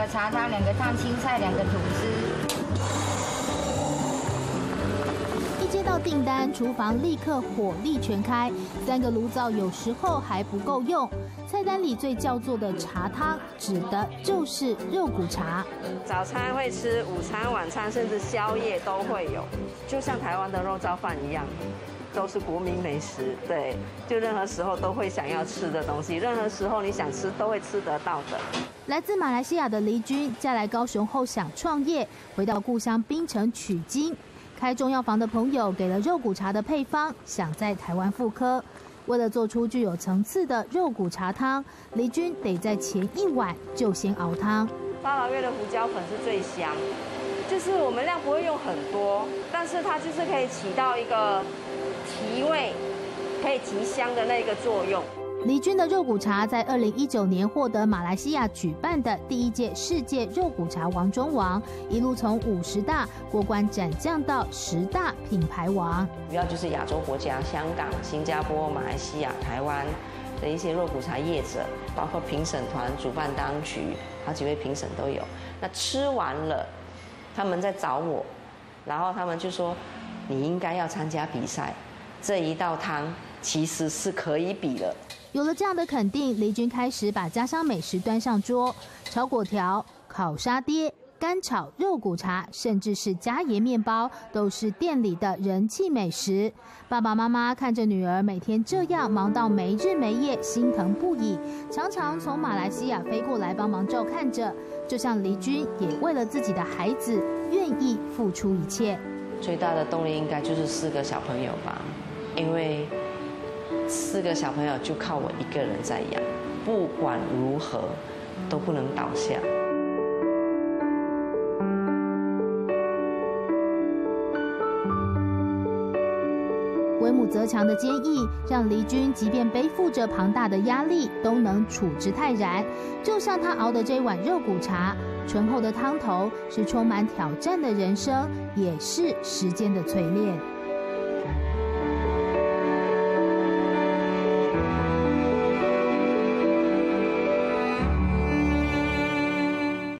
个茶汤，两个烫青菜，两个吐司。一接到订单，厨房立刻火力全开，三个炉灶有时候还不够用。菜单里最叫做的茶汤，指的就是肉骨茶。早餐会吃，午餐、晚餐甚至宵夜都会有，就像台湾的肉燥饭一样。都是国民美食，对，就任何时候都会想要吃的东西，任何时候你想吃都会吃得到的。来自马来西亚的黎军，嫁来高雄后想创业，回到故乡槟城取经，开中药房的朋友给了肉骨茶的配方，想在台湾复刻。为了做出具有层次的肉骨茶汤，黎军得在前一晚就先熬汤。八老月的胡椒粉是最香，就是我们量不会用很多，但是它就是可以起到一个。提味可以提香的那个作用。李军的肉骨茶在二零一九年获得马来西亚举办的第一届世界肉骨茶王中王，一路从五十大过关斩将到十大品牌王。主要就是亚洲国家，香港、新加坡、马来西亚、台湾的一些肉骨茶业者，包括评审团、主办当局，好几位评审都有。那吃完了，他们在找我，然后他们就说：“你应该要参加比赛。”这一道汤其实是可以比的。有了这样的肯定，雷军开始把家乡美食端上桌，炒粿条、烤沙爹、干炒肉骨茶，甚至是加盐面包，都是店里的人气美食。爸爸妈妈看着女儿每天这样忙到没日没夜，心疼不已，常常从马来西亚飞过来帮忙照看着。就像黎军也为了自己的孩子，愿意付出一切。最大的动力应该就是四个小朋友吧。因为四个小朋友就靠我一个人在养，不管如何都不能倒下。为母则强的坚毅，让黎军即便背负着庞大的压力，都能处之泰然。就像他熬的这碗肉骨茶，醇厚的汤头是充满挑战的人生，也是时间的淬炼。